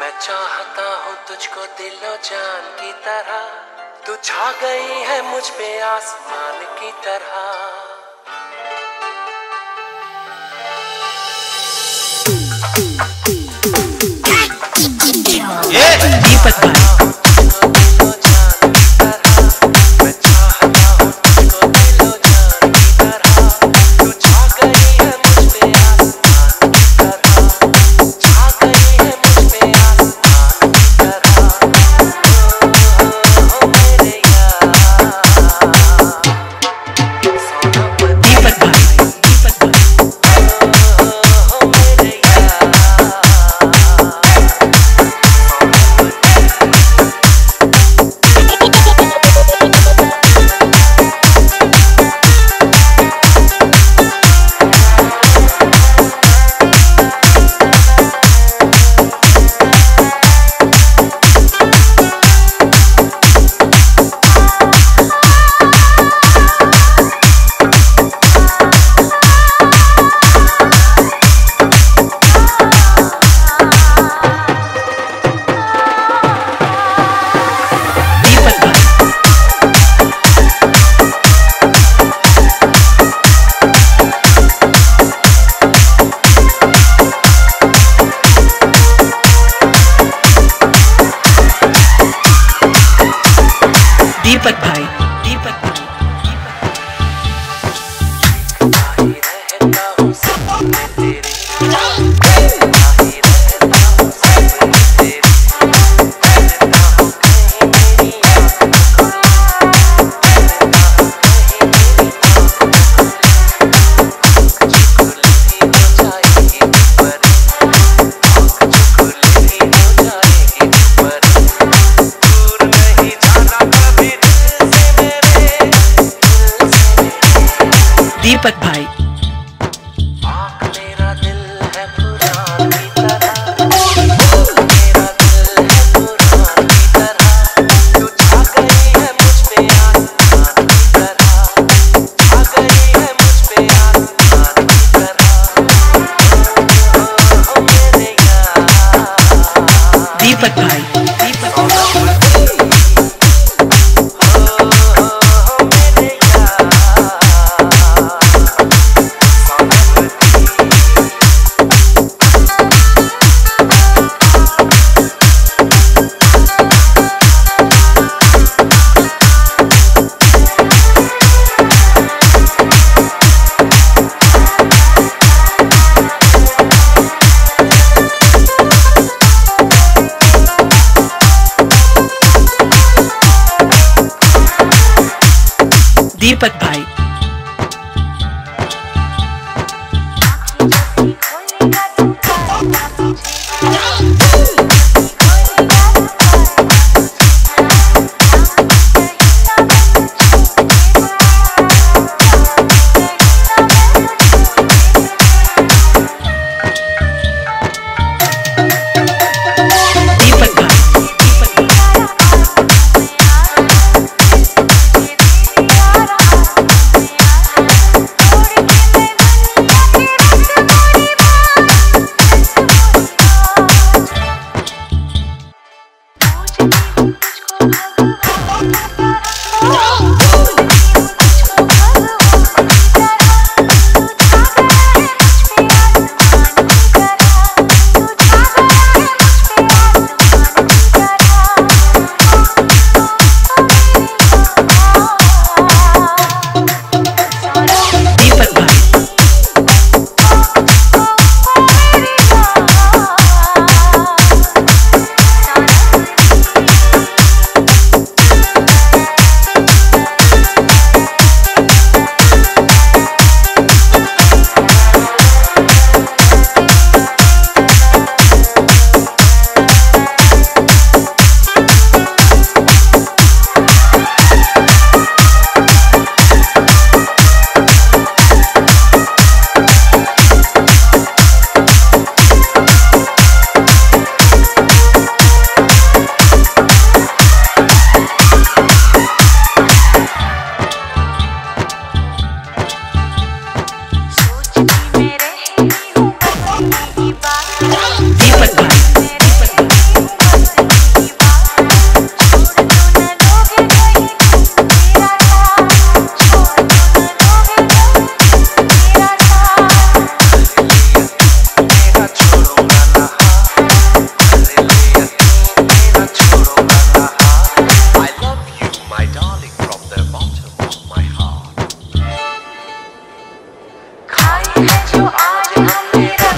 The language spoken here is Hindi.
मैं चाहता हूँ तुझको दिलो जान की तरह। तू छा गई है मुझ पे आसमान की तरह। दीपक like दीपक भाई। दीपक भाई। दीपक जो आज हम मेरा